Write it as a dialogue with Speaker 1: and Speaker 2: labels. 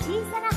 Speaker 1: 小さな